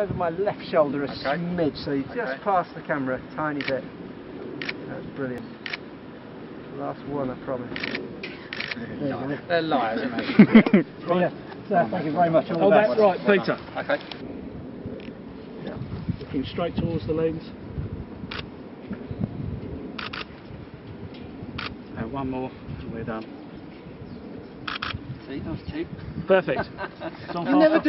over my left shoulder a Okay. smidge, so you just Okay. past the camera a tiny bit. That's brilliant. Last one, I promise. They're liars, aren't they? yeah. So, thank you very much. All Oh, that's right, Peter. Okay. Looking straight towards the lens. And one more, and we're done. See, that two? Perfect.